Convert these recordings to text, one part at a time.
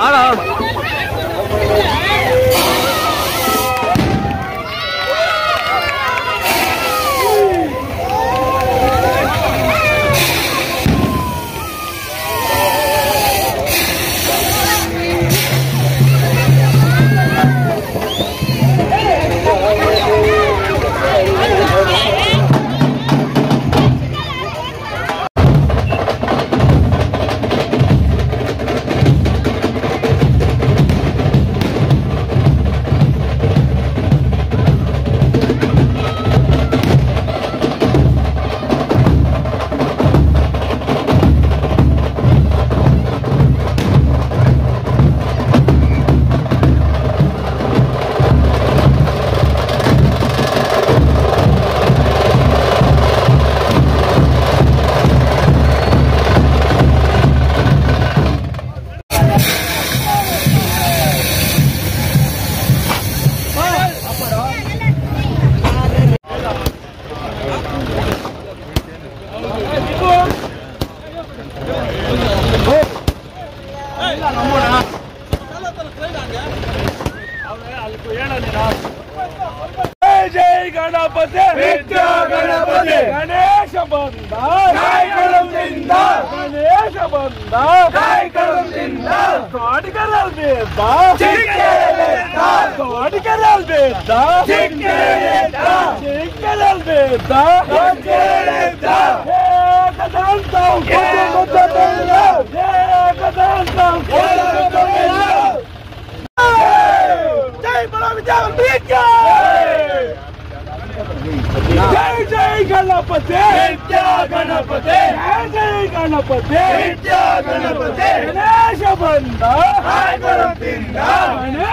आ रहा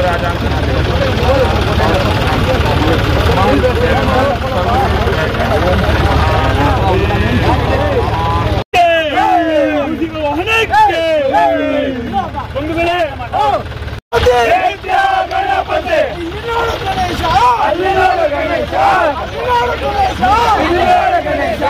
ರಾಜ ಅಂತ ಒಂದು ಬೆಳೆ ಗಣೇಶ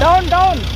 down, down.